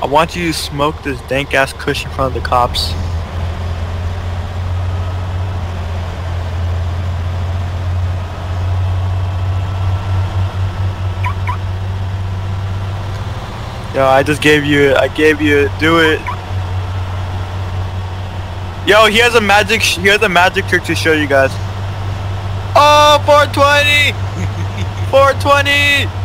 I want you to smoke this dank ass kush in front of the cops. Yo, I just gave you, I gave you, do it. Yo, he has a magic, he has a magic trick to show you guys. Oh, 420! 420!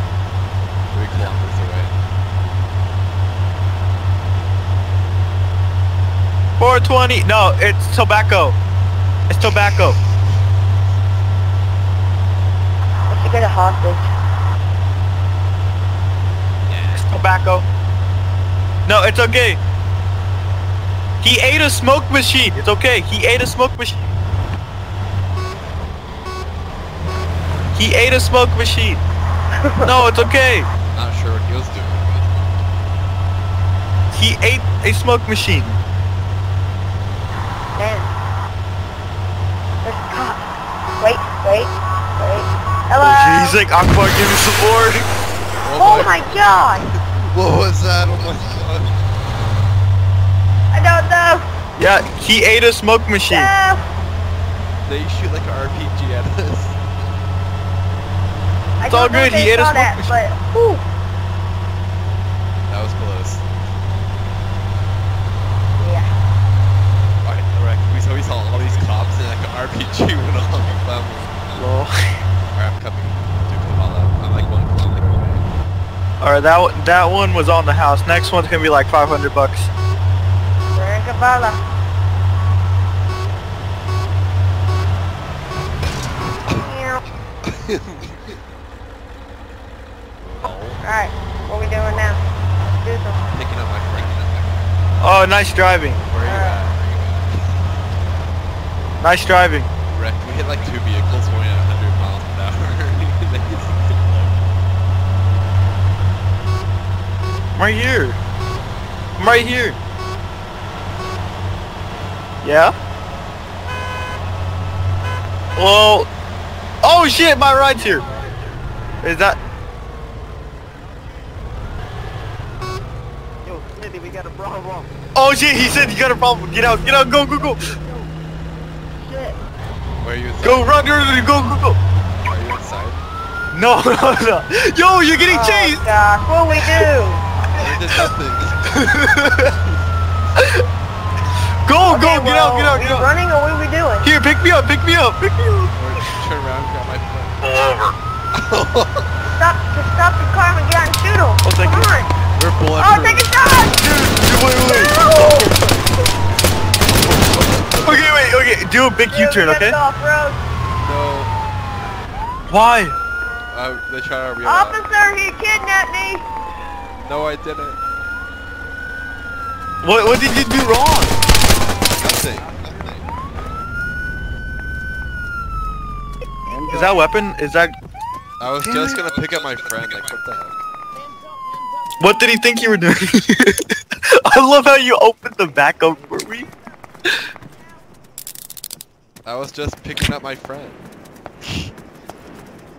420. No, it's tobacco. It's tobacco. I should get a hostage. It's tobacco. No, it's okay. He ate a smoke machine. It's okay. He ate a smoke machine. He ate a smoke machine. No, it's okay. Not sure what he was doing. He ate a smoke machine. Man. There's a cop. Wait, wait, wait. Hello? He's like, Akbar, give me some more. Oh my god! What was that? Oh my god. I don't know. Yeah, he ate a smoke machine. No. They shoot like an RPG at us. I It's all don't know if good, he they ate a smoke that, machine. but whew. That was close. Yeah. Alright, alright. We saw we saw all these cops and like an RPG went off. Um, Lol. Alright, I'm coming to Kavala. I'm like one kilometer away. Alright, that one, that one was on the house. Next one's gonna be like 500 bucks. We're in Kavala. Alright, what we doing now? Do some. Picking up my friend. Oh, nice driving. Where are you at? Nice driving. Wreck. We hit like two vehicles going at 100 miles an hour. They just- I'm right here. I'm right here. Yeah? Well, oh shit, my ride's here. Is that? Yo, Smithy, we got a problem. Oh shit, he said you got a problem. Get out, get out, go, go, go. Shit. Where are you inside? Go, run, run, run, go, go, go. Are you inside? No, no, no. Yo, you're getting Oh chased. gosh, what we do? I did nothing. Go, go, Okay, get out, get out, get out. running or what are we doing? Here, pick me up, pick me up, pick me up. Turn around and grab my friend. Stop, just stop the car and get out and shoot him. Oh, thank Come you. on. We're bulletproof. Oh, take a shot! Dude, wait, wait, wait. Okay, wait, okay. Do a big U-turn, okay? off road. No. Why? Uh, they try to realize. Officer, he kidnapped me. No, I didn't. What, what did you do wrong? Nothing. Is that weapon? Is that? I was just gonna pick up my friend. Like, what the heck? What did he think you were doing? I love how you opened the back up for me. I was just picking up my friend.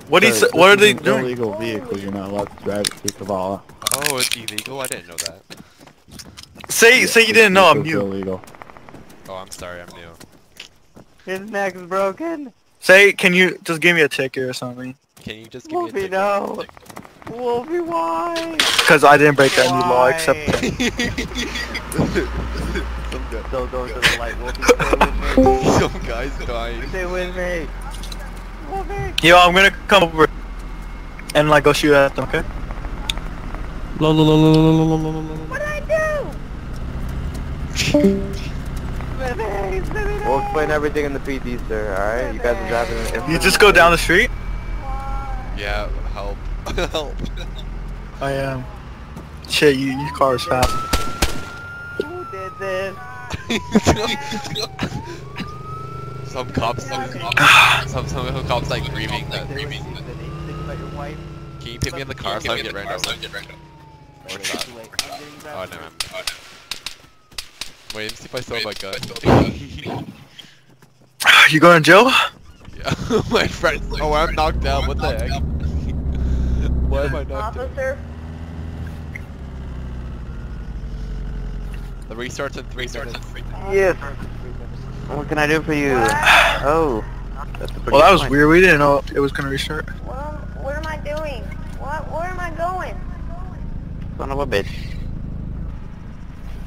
What do you? Sir, What are is they doing? Illegal vehicle. You're not allowed to drive it through Kavala. Oh, it's illegal? I didn't know that. Say, say you didn't know. I'm new. Illegal. Oh, I'm sorry, I'm new. His neck's broken. Say, can you just give me a ticket or something? Can you just give me a Wolfie, ticket? no. Wolfie, why? Because I didn't break any law except. Some guy, Don't go to the light, Wolfie. Stay with me. some guy's dying. Stay with me. Wolfie. Yo, I'm gonna come over and like go shoot at them. Okay? What did I do? Smithy, Smithy, no. We'll explain everything in the PD, sir. All right, you guys are driving. in- You just go down the street. Yeah, help. help. I am. Shit, you, your car is fast. Who did this? some cops, some cops, some, some cops like grieving that. They were secret. They think about your wife. Can you put me in the car so I can get ran over? Or oh, oh, Wait, shot? too late. I'm Oh, no. Wait, let's see if I still have my gun. You going to jail? yeah, my friend. Oh, I'm knocked out. What the heck? Why am I knocked out? Officer, The restart's in three minutes. Yes. What can I do for you? Oh. That's a Well, that was point. weird. We didn't know it was gonna restart. What, am- what am I doing? What, where am I going? Son of a bitch.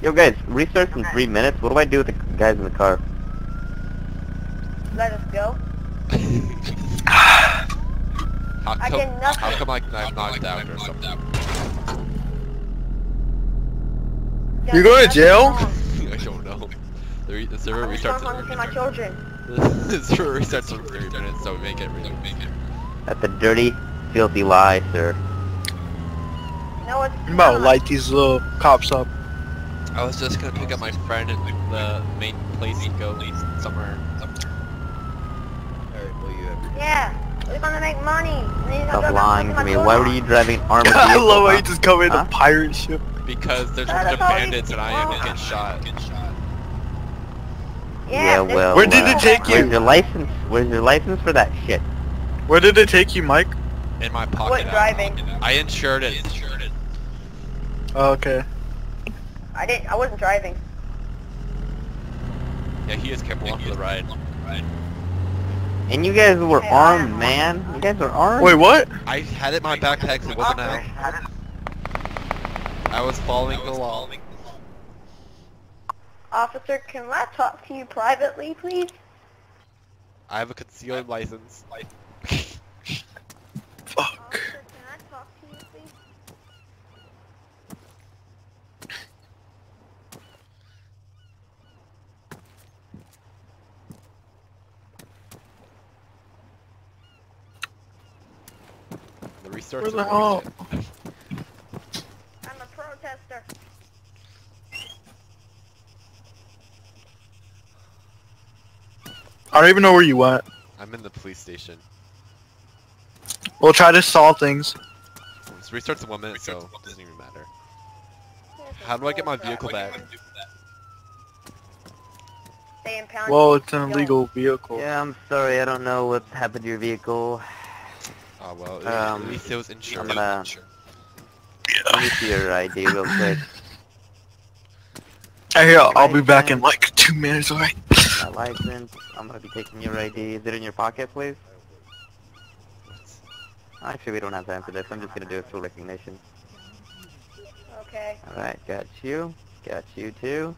Yo guys, restarts in three minutes. What do I do with the guys in the car? Let us go. How I come, did nothing. how come like I'm knocked out or something? You're going to jail? I don't know. The, re- the server I'm just restarts home to my children. the server restarts in three minutes, so we make it really make it. That's a dirty, filthy lie, sir. No, it's I'm not. light these little cops up. I was just gonna pick up my friend and the main place and go somewhere. Alright, well you have Yeah, we're gonna make money. And then Stop I'm lying to me. Why were you driving an armored I vehicle? love how you just come in Huh? a pirate ship. Because there's a bunch of bandits and I am want. gonna get shot. Get shot. Yeah, there's well, Where did uh, it take you? Where's you? your license? Where's your license for that shit? Where did it take you, Mike? In my pocket. Quit now. driving. I insured it. Oh, okay. I didn't. I wasn't driving. Yeah, he is kept along for the ride. And you guys were Hey, I armed, am- man. You guys were armed. Wait, what? I had it in my backpack, so it wasn't out. I was following the law. Officer, can I talk to you privately, please? I have a concealed license. Fuck. Officer, can I talk to you, please? The restart's Where in the one. I'm a protester. I don't even know where you went. I'm in the police station. We'll try to solve things. This restarts in one minute, so it doesn't even matter. How do I get my vehicle back? Stay impounded. Well, it's an illegal vehicle. Yeah, I'm sorry. I don't know what happened to your vehicle. Oh well, Um, at least it was insured. I'm uh, gonna- Let me see your ID real quick. Hey, here, I'll be back in like two minutes, alright? My uh, license. I'm gonna be taking your ID. Is it in your pocket, please? Actually, we don't have time for this. I'm just gonna do a full recognition. Okay. Alright, got you. Got you too.